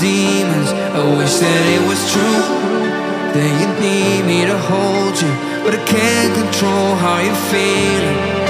demons. I wish that it was true that you need me to hold you, but I can't control how you're feeling.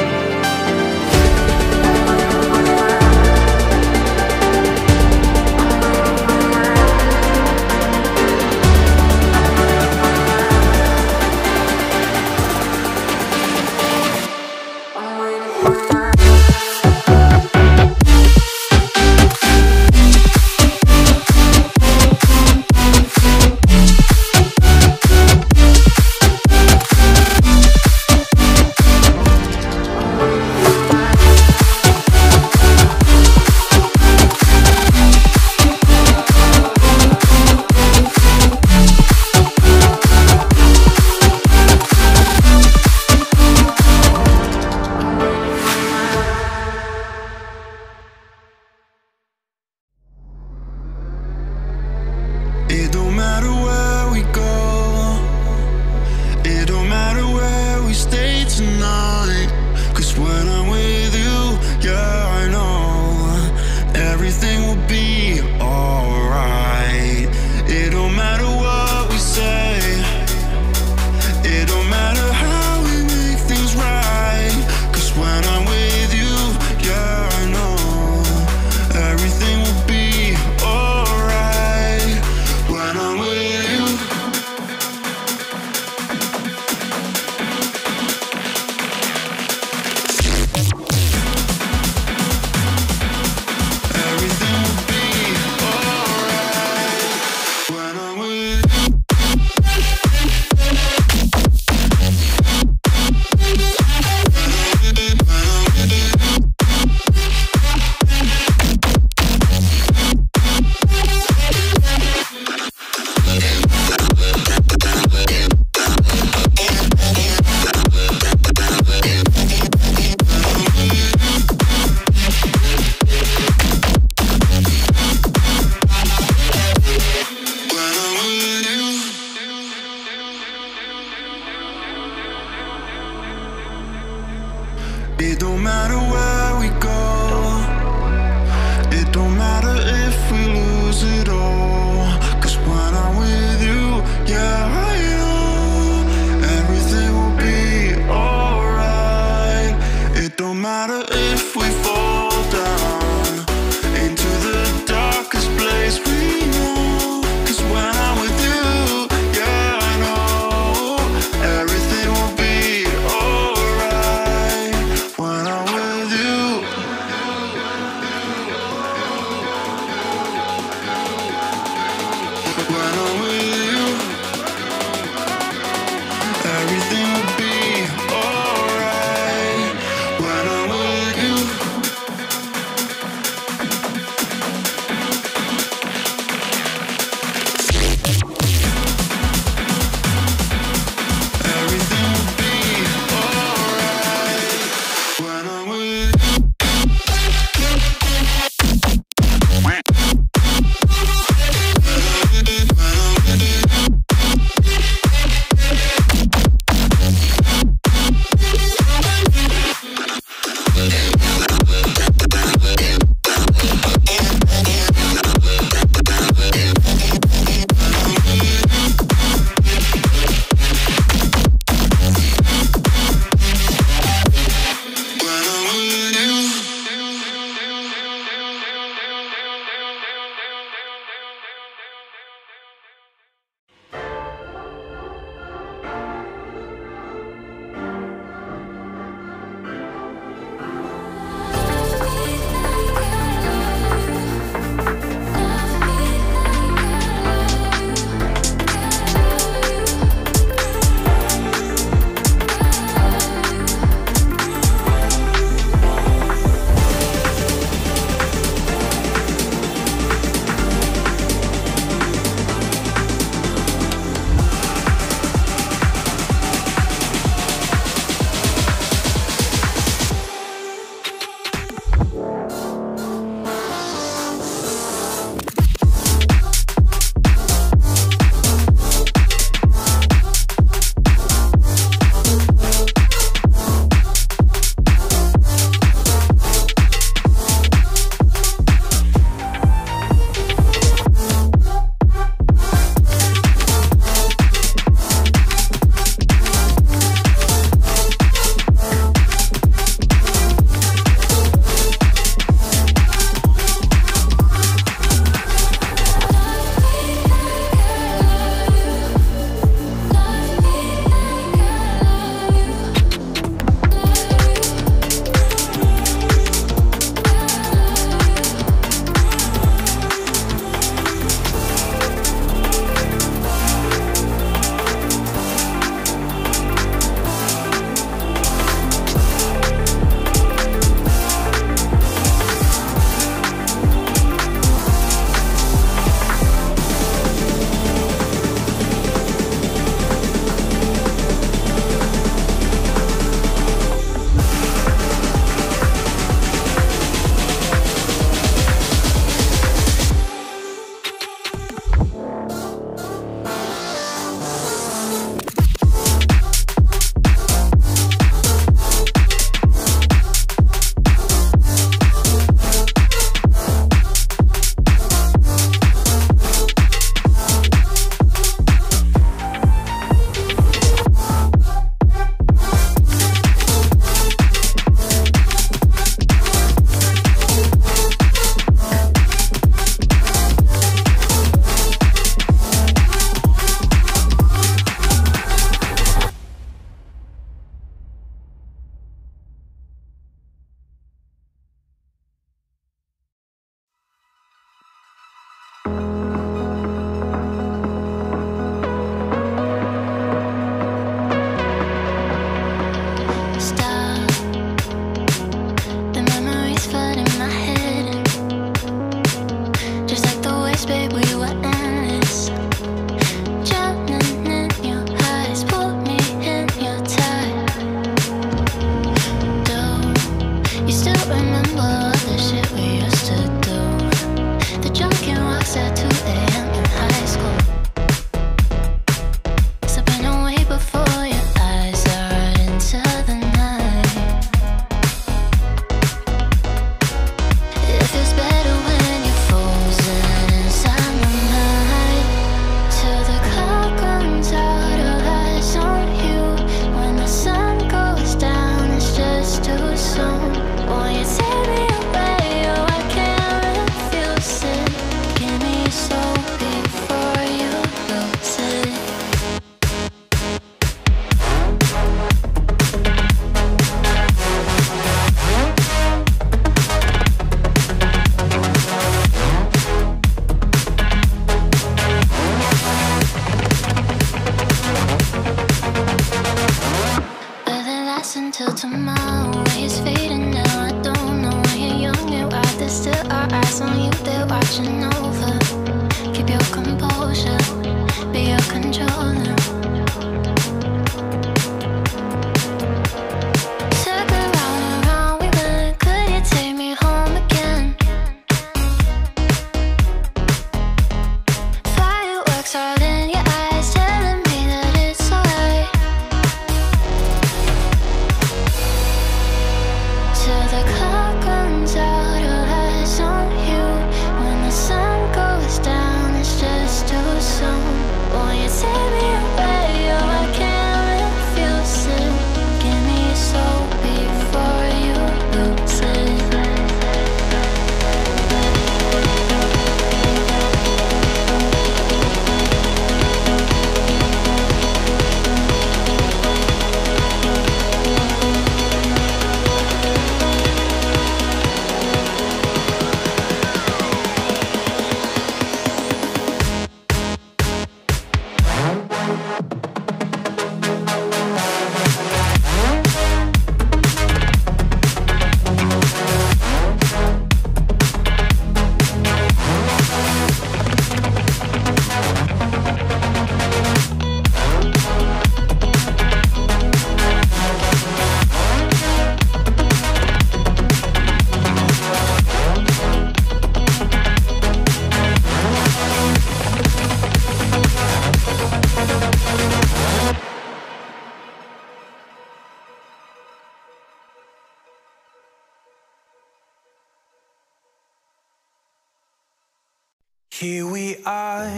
Here we are,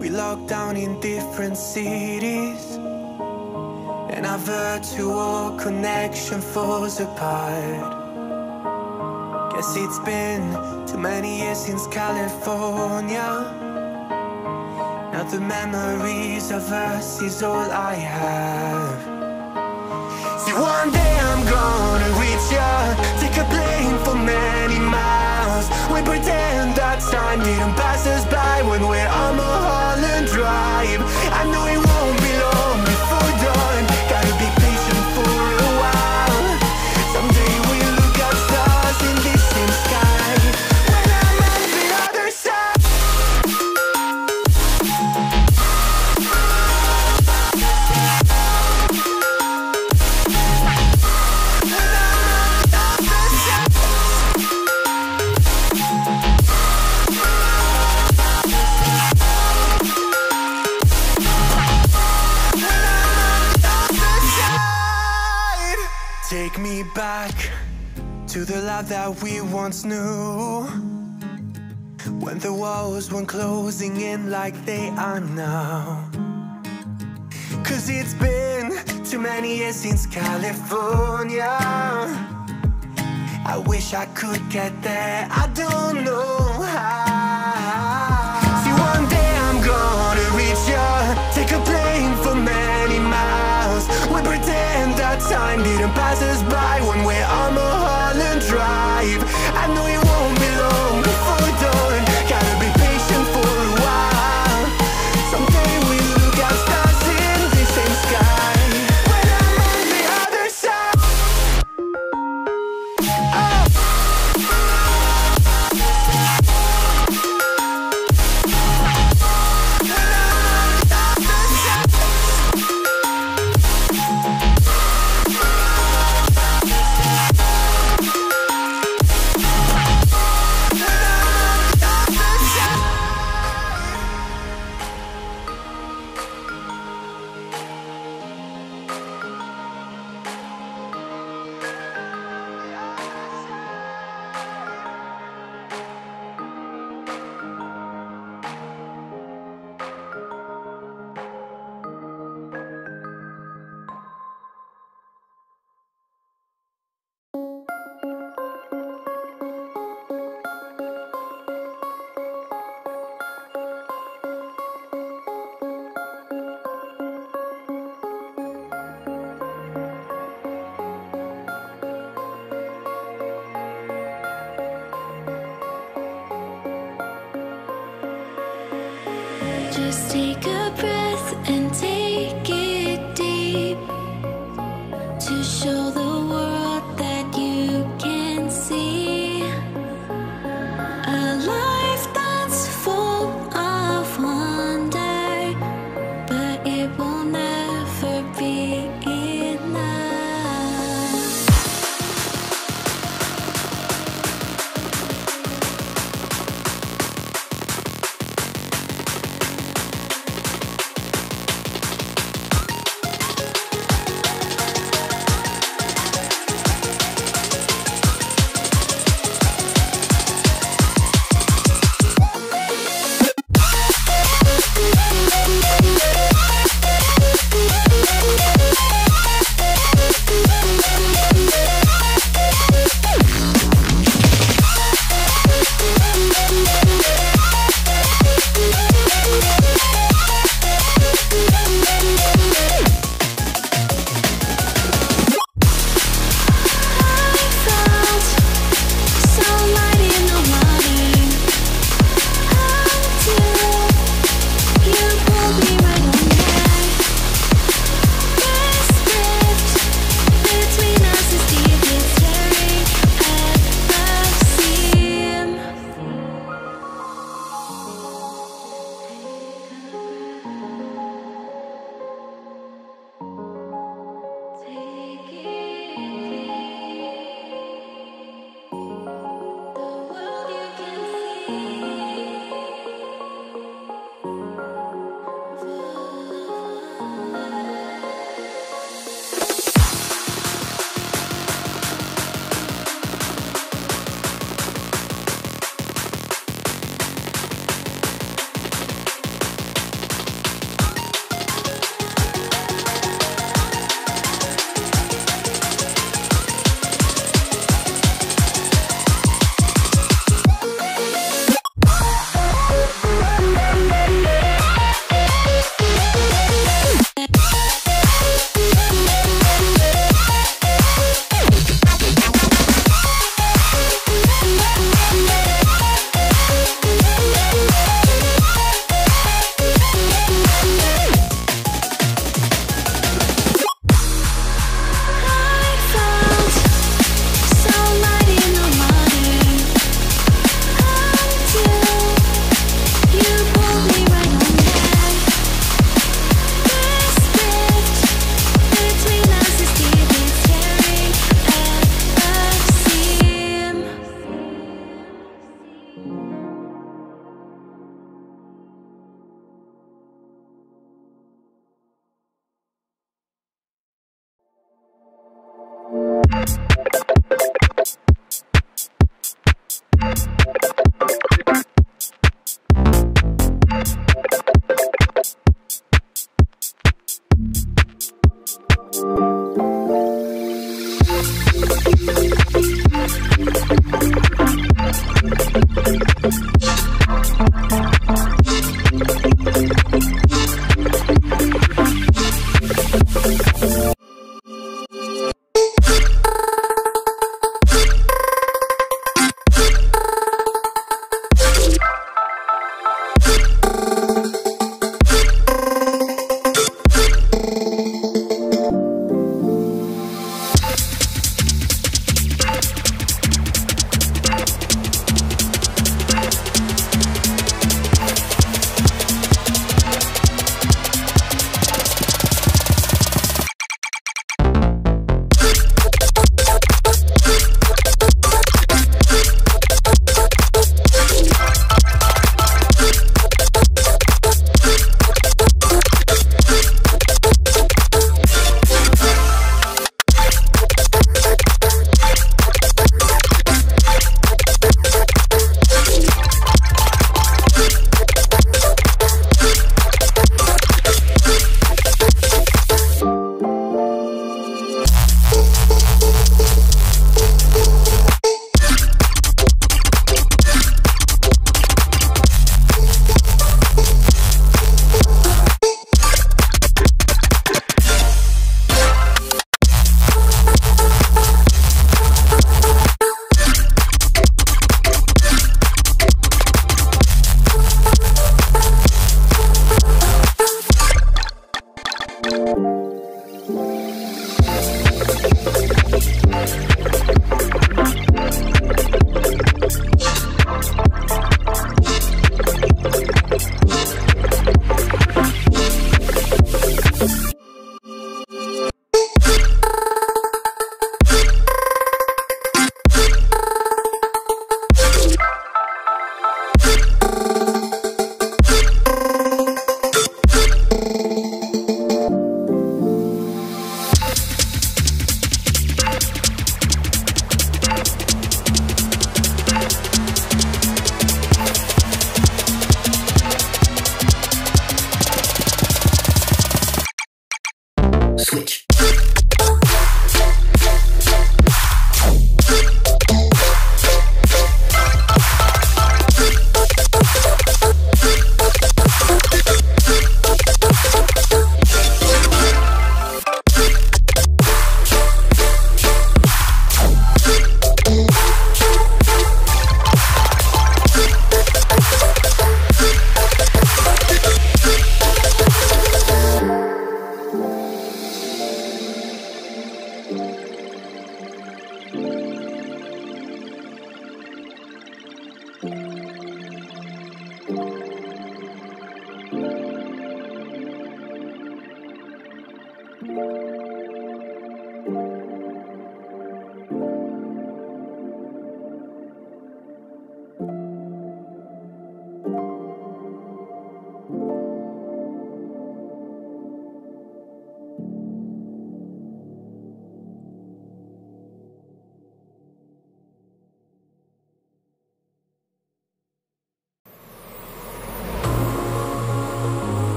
we locked down in different cities, and our virtual connection falls apart. Guess it's been too many years since California. Now the memories of us is all I have. See, one day I'm gonna reach ya Take a plane for many miles We pretend that time didn't pass us by When we're on Mulholland Drive. I know it back to the life that we once knew. When the walls weren't closing in like they are now. Cause it's been too many years since California. I wish I could get there, I don't know how. See, one day I'm gonna reach ya. Take a plane for many miles. We pretend that time didn't pass us by Just take a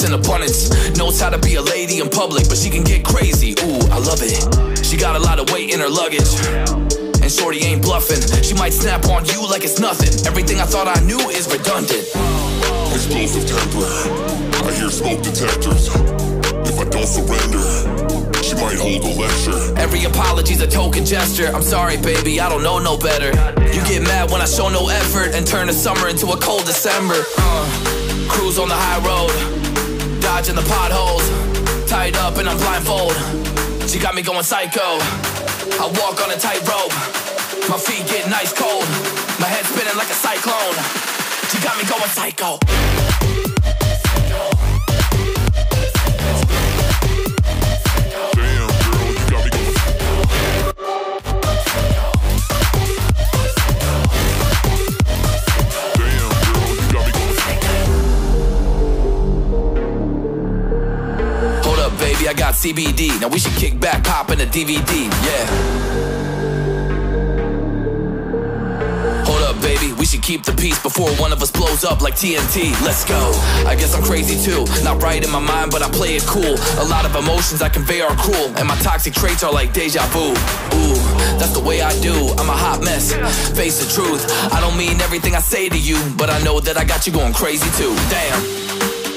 that in abundance. Knows how to be a lady in public, but she can get crazy. Ooh, I love it. She got a lot of weight in her luggage. And Shorty ain't bluffing. She might snap on you like it's nothing. Everything I thought I knew is redundant. Explosive temper. I hear smoke detectors. If I don't surrender, she might hold a lecture. Every apology's a token gesture. I'm sorry, baby, I don't know no better. You get mad when I show no effort and turn the summer into a cold December. Uh, cruise on the high road, dodging the potholes, tied up and I'm blindfold. She got me going psycho. I walk on a tightrope, my feet getting ice cold, my head spinning like a cyclone. She got me going psycho. Got CBD. Now we should kick back, pop in a DVD. Yeah. Hold up, baby, we should keep the peace before one of us blows up like TNT. Let's go. I guess I'm crazy too. Not right in my mind, but I play it cool. A lot of emotions I convey are cruel, and my toxic traits are like deja vu. Ooh, that's the way I do. I'm a hot mess. Face the truth. I don't mean everything I say to you, but I know that I got you going crazy too. Damn.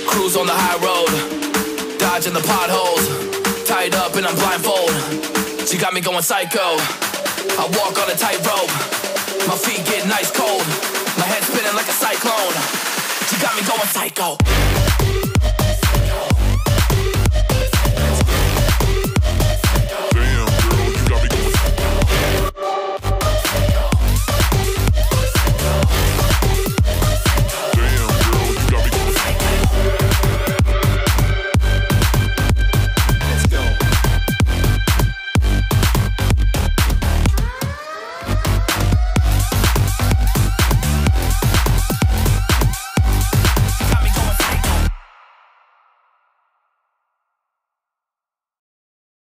Cruise on the high road dodging the potholes. Tied up and I'm blindfold. She got me going psycho. I walk on a tightrope. My feet getting nice cold. My head spinning like a cyclone. She got me going psycho.